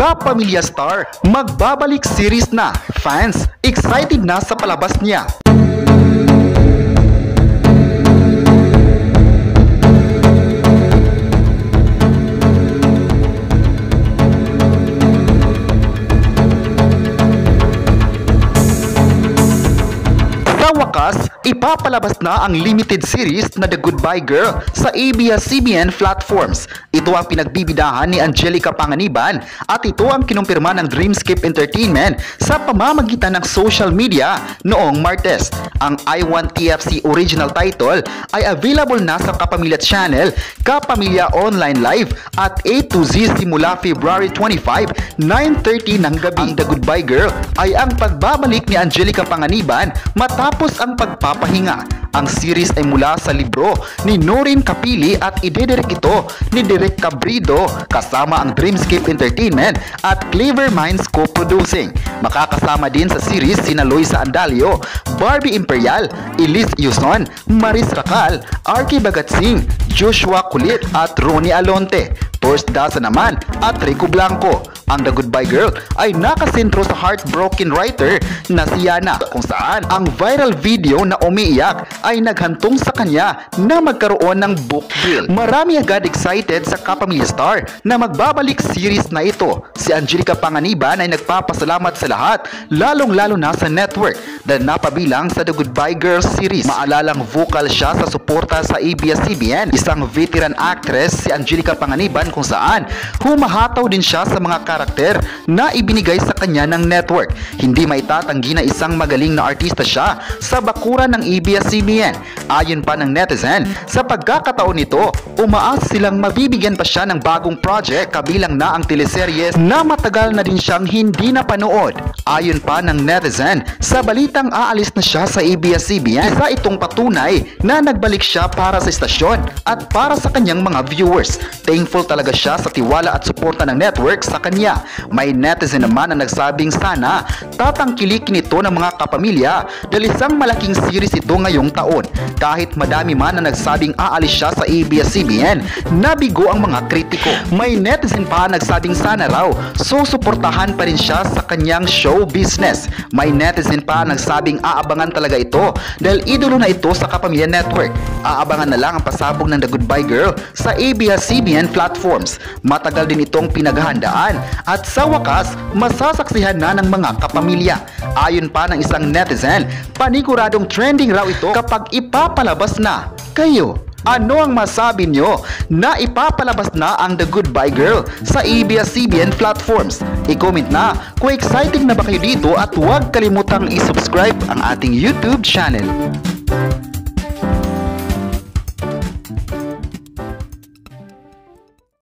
Kapamilya Star, magbabalik series na. Fans, excited na sa palabas niya. Sa wakas, ipapalabas na ang limited series na The Goodbye Girl sa ABS-CBN platforms. Ito ang pinagbibidahan ni Angelica Panganiban at ito ang kinumpirma ng Dreamscape Entertainment sa pamamagitan ng social media noong Martes. Ang I Want TFC original title ay available na sa Kapamilya Channel, Kapamilya Online Live at A to Z simula February 25, 9.30 ng gabi. Ang The Goodbye Girl ay ang pagbabalik ni Angelica Panganiban matapos ang pagpapahinga. Ang series ay mula sa libro ni Norin Kapili at idedirect ito ni Direk Cabrido kasama ang Dreamscape Entertainment at Clever Minds co-producing. Makakasama din sa series sina Loisa Andalio, Barbie Imperial, Elise Yuson, Maris Racal, Arky Bagatsing, Joshua Kulit at Ronnie Alonte. First Daza naman at Rico Blanco. Ang The Goodbye Girl ay nakasentro sa heartbroken writer na si Yana kung saan ang viral video na umiiyak ay naghantong sa kanya na magkaroon ng book deal. Marami agad excited sa Kapamilya Star na magbabalik series na ito. Si Angelica Panganiban ay nagpapasalamat sa lahat lalong-lalo na sa network dahil napabilang sa The Goodbye Girl series. Maalalang vocal siya sa suporta sa ABS-CBN. Isang veteran actress si Angelica Panganiban kung saan humahataw din siya sa mga karakter na ibinigay sa kanya ng network. Hindi maitatanggi na isang magaling na artista siya sa bakuran ng ABS-CBN. Ayon pa ng netizen, sa pagkakataon nito, umaas silang mabibigyan pa siya ng bagong project kabilang na ang teleseryes na matagal na din siyang hindi napanood. Ayon pa ng netizen, sa balitang aalis na siya sa ABS-CBN, isa itong patunay na nagbalik siya para sa istasyon at para sa kanyang mga viewers. Thankful talaga siya sa tiwala at suporta ng network sa kanya. May netizen naman na nagsabing sana tatangkilikin ito ng mga kapamilya dahil isang malaking series ito ngayong taon. Kahit madami man na nagsabing aalis siya sa ABS-CBN, nabigo ang mga kritiko. May netizen pa nagsabing sana raw susuportahan pa rin siya sa kanyang show business. May netizen pa nagsabing aabangan talaga ito dahil idolo na ito sa Kapamilya Network. Aabangan na lang ang pasabog ng The Goodbye Girl sa ABS-CBN platforms. Matagal din itong pinaghahandaan at sa wakas, masasaksihan na ng mga kapamilya. Ayon pa ng isang netizen, paniguradong trending raw ito kapag ipapalabas na. Kayo, ano ang masabi nyo na ipapalabas na ang The Goodbye Girl sa ABS-CBN platforms? I-comment na kung excited na ba kayo dito at huwag kalimutang i-subscribe ang ating YouTube channel.